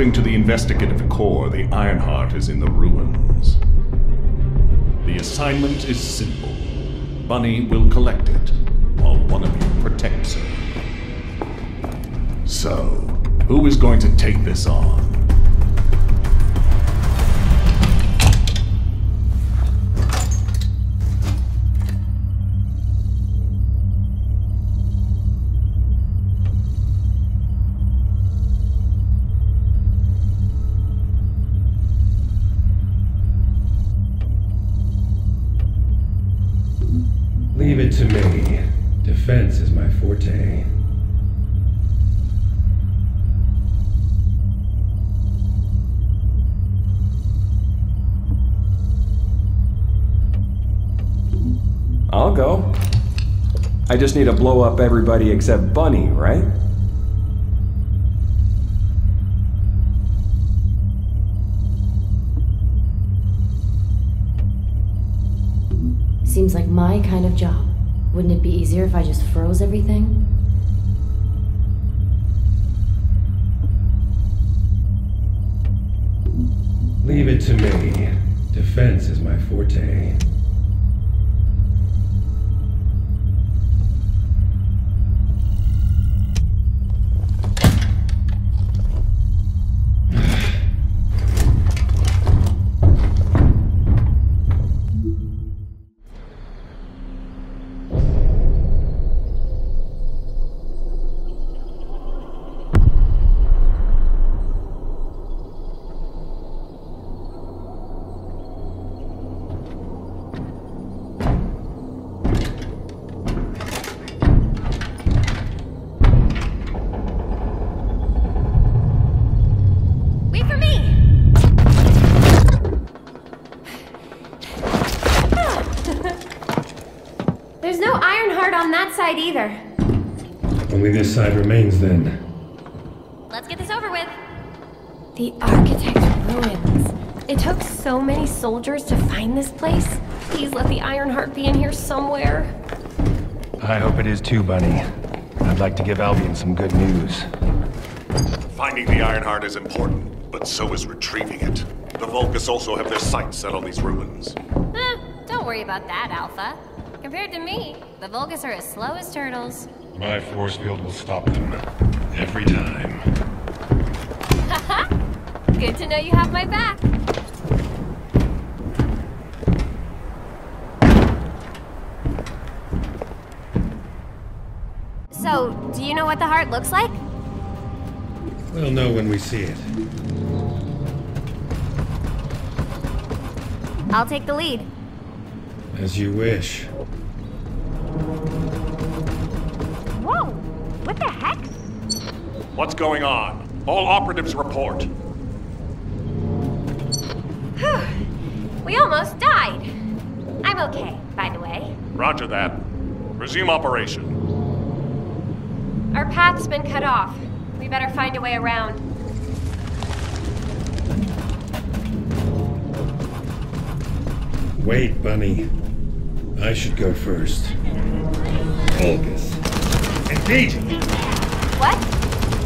According to the investigative core, the Ironheart is in the ruins. The assignment is simple. Bunny will collect it, while one of you protects her. So, who is going to take this on? Forte. I'll go. I just need to blow up everybody except Bunny, right? Seems like my kind of job. Wouldn't it be easier if I just froze everything? Leave it to me. Defense is my forte. There's no Ironheart on that side either. Only this side remains then. Let's get this over with. The Architect's ruins. It took so many soldiers to find this place. Please let the Ironheart be in here somewhere. I hope it is too, Bunny. I'd like to give Albion some good news. Finding the Ironheart is important, but so is retrieving it. The Vulgus also have their sights set on these ruins. Eh, don't worry about that, Alpha. Compared to me, the Vulgus are as slow as turtles. My force field will stop them. Every time. Good to know you have my back. So, do you know what the heart looks like? We'll know when we see it. I'll take the lead. As you wish. Whoa! What the heck? What's going on? All operatives report. We almost died. I'm okay, by the way. Roger that. Resume operation. Our path's been cut off. We better find a way around. Wait, Bunny. I should go first. Vulgus. Engaging! What?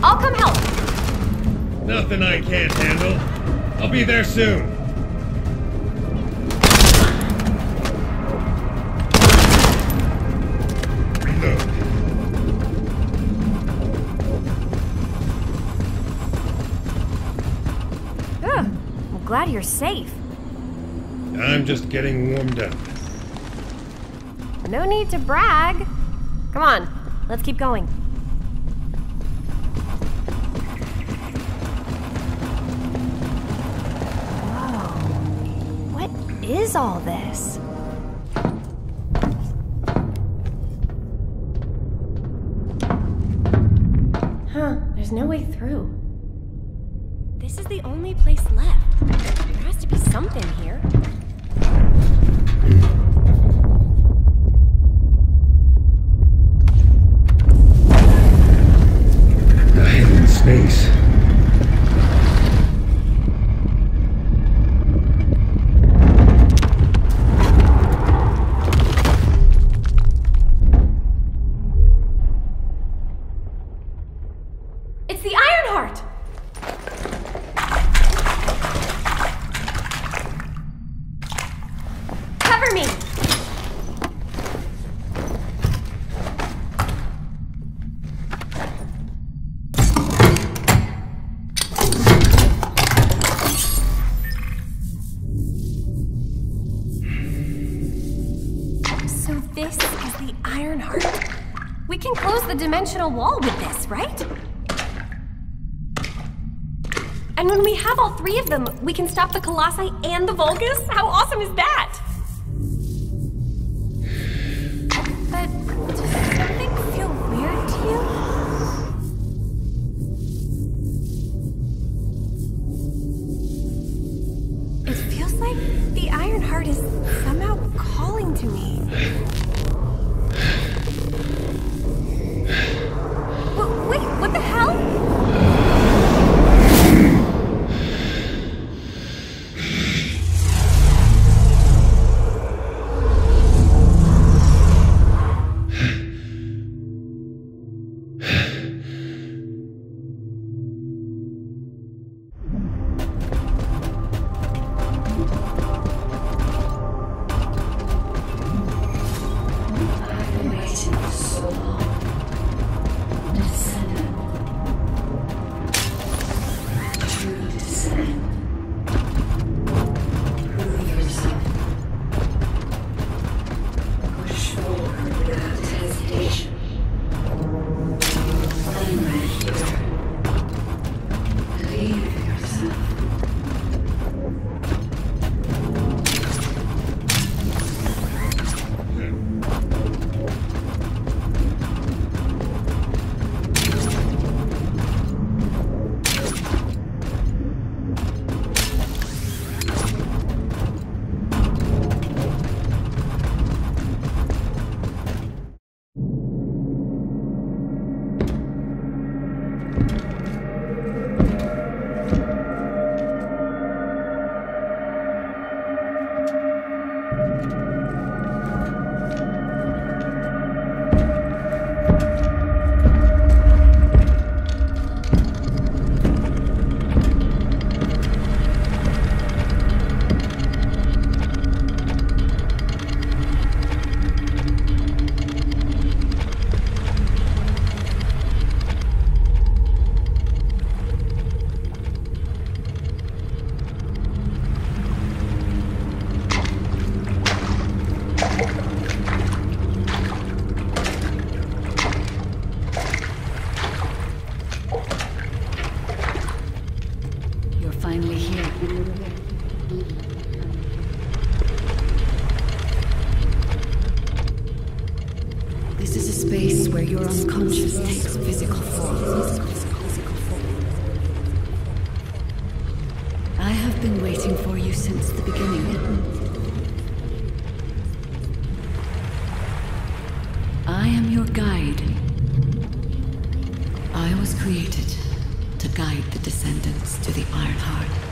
I'll come help. Nothing I can't handle. I'll be there soon. Reload. Ugh, I'm glad you're safe. I'm just getting warmed up. No need to brag. Come on, let's keep going. Whoa. What is all this? Huh, there's no way through. This is the only place left. There has to be something here. Space. Close the dimensional wall with this, right? And when we have all three of them, we can stop the Colossi and the Vulgus? How awesome is that? Your unconscious takes physical form. I have been waiting for you since the beginning. I am your guide. I was created to guide the descendants to the Iron Heart.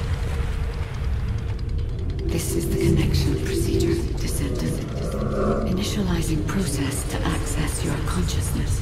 This is the connection procedure, descendant. Initializing process to access your consciousness.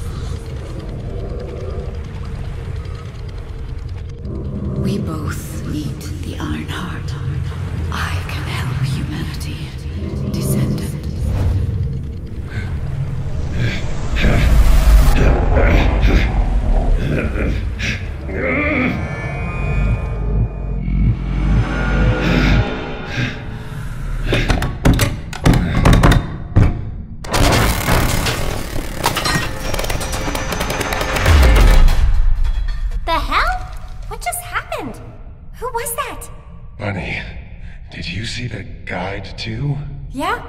Too? Yeah,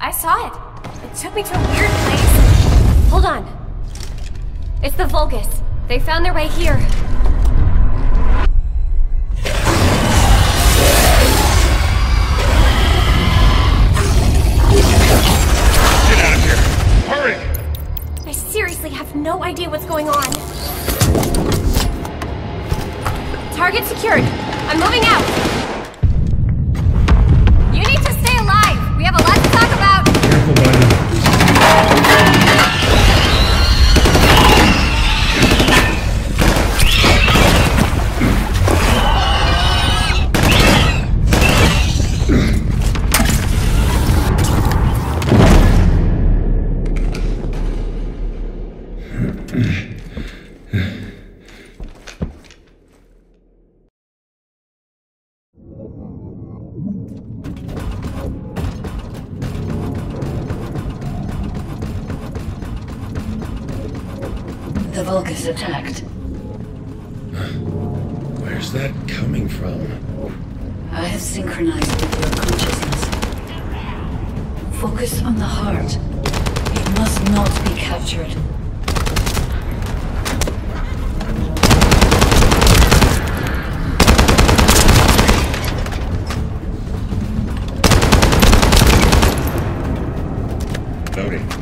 I saw it. It took me to a weird place. Hold on. It's the Vulgus. They found their way here. Get out of here! Hurry! I seriously have no idea what's going on. Target secured. I'm moving out. The Vulgus attacked. Where's that coming from? I have synchronized with your consciousness. Focus on the heart. It must not be captured. Loading.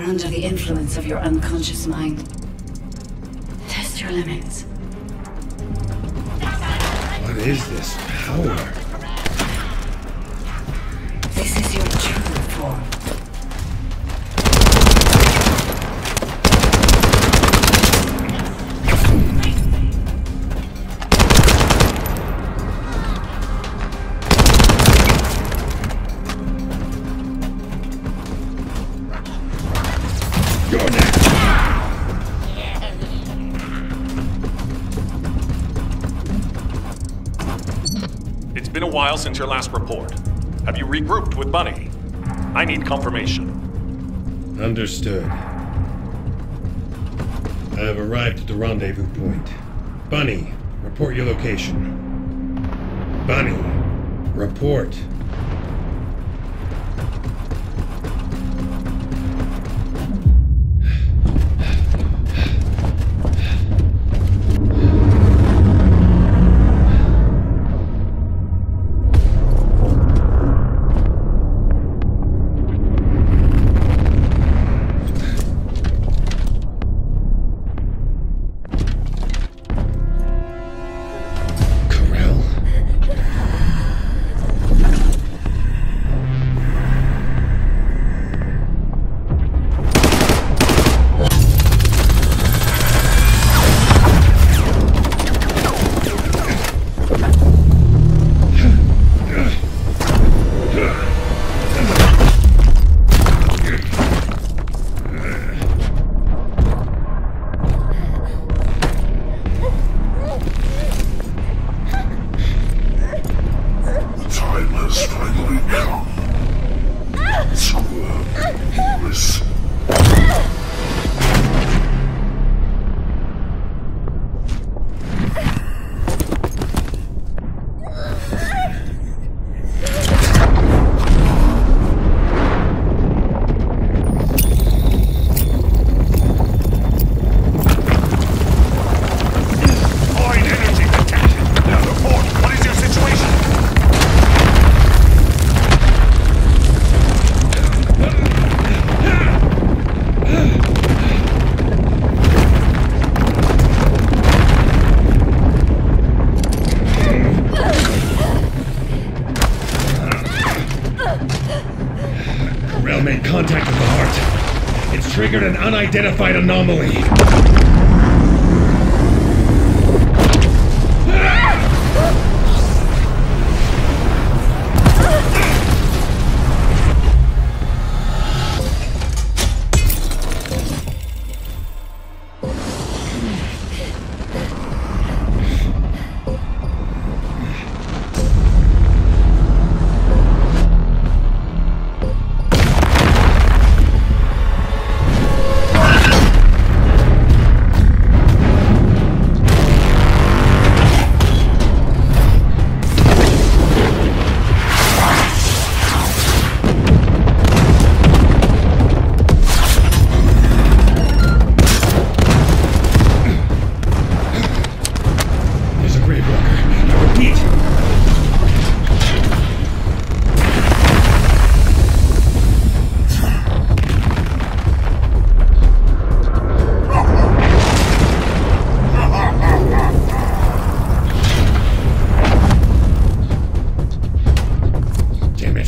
Are under the influence of your unconscious mind. Test your limits. What is this power? While since your last report. Have you regrouped with Bunny? I need confirmation. Understood. I have arrived at the rendezvous point. Bunny, report your location. Bunny, report. Triggered an unidentified anomaly.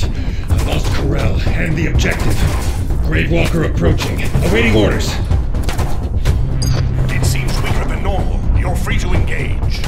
I've lost Corell and the objective. Gravewalker approaching, awaiting orders. It seems weaker than normal. You're free to engage.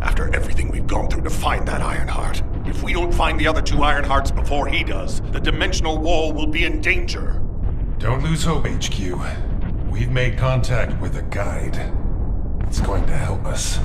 After everything we've gone through to find that Ironheart. If we don't find the other two Ironhearts before he does, the dimensional wall will be in danger. Don't lose hope, HQ. We've made contact with a guide. It's going to help us.